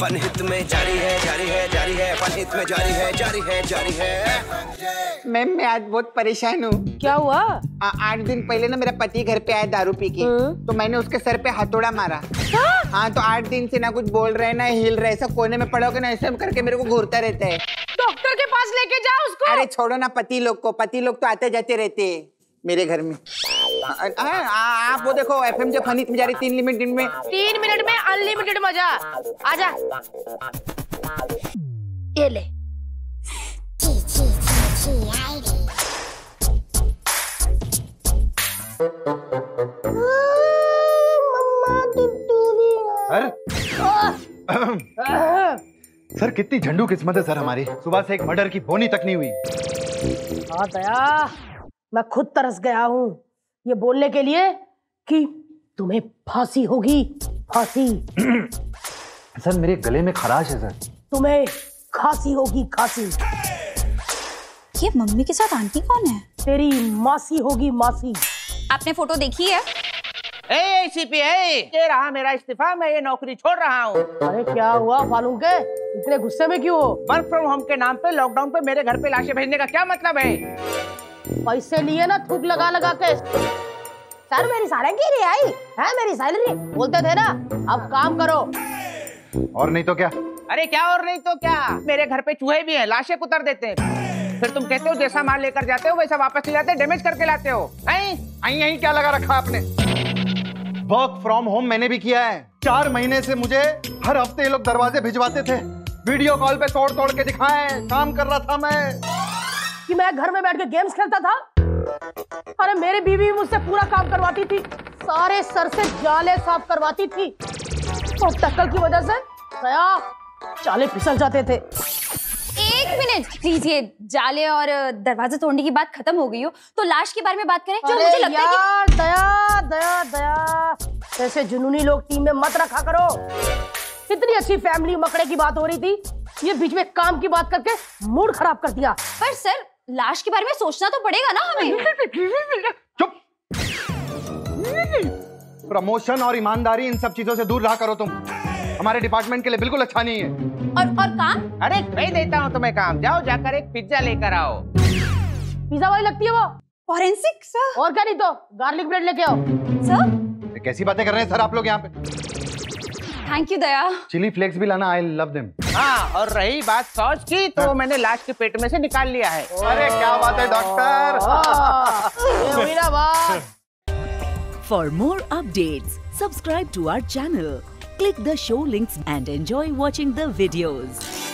पनहित में जारी है जारी है जारी है पनहित में जारी है जारी है जारी है। मैम मैं आज बहुत परेशान हूँ। क्या हुआ? आ- आठ दिन पहले ना मेरा पति घर पे आया दारू पी के। हम्म। तो मैंने उसके सर पे हथौड़ा मारा। हाँ? तो आठ दिन से ना कुछ बोल रहे ना हिल रहे सब कोने में पड़ोगे ना ऐसे करके मेरे को घूरता रहता है। डॉक्टर के पास लेके जाओ उसको। अरे छोड़ो ना पति लोग को पति लोग तो आते जाते रहते हैं मेरे घर में। आप वो देखो एफएम जो फनी में जा रही तीन लिमिट दिन में। तीन मिनट में अनलिमिटेड मज़ा। आजा। ये ले। सर सर कितनी झंडू किस्मत है सर हमारी। सुबह से एक मर्डर की बोनी तक नहीं हुई। हाँ दया। मैं खुद तरस गया हूँ। ये बोलने के लिए कि तुम्हें फांसी होगी फांसी। सर मेरे गले में खराश है सर। तुम्हें खांसी होगी खांसी। ये मम्मी के साथ आंटी कौन है? तेरी मासी होगी मासी। आपने फ़ोटो देखी है? ए सीपी ए ये रहा मेरा इस्तीफा मैं ये नौकरी छोड़ रहा हूँ। अरे क्या हुआ फालूम के? इतने गुस्से में क्यों हो? वर्क फ्रॉम होम के नाम पे लॉकडाउन पे मेरे घर पे लाशें भेजने का क्या मतलब है? पैसे लिए ना थूक लगा लगा के। सर मेरी सारंगी नहीं आई। है मेरी सैलरी बोलते थे ना अब काम करो। और नहीं तो क्या? अरे क्या और नहीं तो क्या? मेरे घर पे चूहे भी हैं लाशें कुतर देते हैं। फिर तुम कहते हो जैसा माल लेकर जाते हो वैसा वापस ले जाते डैमेज करके लाते हो। अहीं अहीं क्या लगा रखा आपने? वर्क फ्रॉम होम मैंने भी किया है। चार महीने से मुझे हर हफ़्ते ये लोग दरवाजे भिजवाते थे। वीडियो कॉल पे तोड़ तोड़ के दिखाए। काम कर रहा था मैं। कि मैं घर में बैठ के गेम्स खेलता था? अरे मेरी बीवी मुझसे पूरा काम करवाती थी। सारे सर से जाले साफ़ करवाती थी। और टक्कर की वजह से गया जाले फिसल जाते थे। एक मिनट प्लीज़ ये जाले और दरवाजे तोड़ने की बात खत्म हो गई हो। तो लाश के बारे में बात करें जो मुझे लगता है यार दया दया दया। ऐसे जुनूनी लोग टीम में मत रखा करो। इतनी अच्छी फैमिली मकड़े की बात हो रही थी। ये बीच में काम की बात करके मूड खराब कर दिया। पर सर लाश के बारे में सोचना तो पड़ेगा ना हमें। चुप। प्रमोशन और ईमानदारी इन सब चीज़ों से दूर रहा करो तुम। हमारे डिपार्टमेंट के लिए बिल्कुल अच्छा नहीं है। और और काम? अरे मैं देता हूँ तुम्हें काम। जाओ जाकर एक पिज्जा लेकर आओ। पिज्जा वाली लगती है वो। फॉरेंसिक सर और क्या नहीं तो गार्लिक ब्रेड लेके आओ। सर कैसी बातें कर रहे हैं सर आप लोग यहाँ पे? Thank you Daya chilli flakes भी लाना आई लव देम और रही बात सॉस की तो हाँ। मैंने लाश के पेट में से निकाल लिया है। अरे क्या बात है doctor for more update subscribe to our channel click the show links and enjoy watching the videos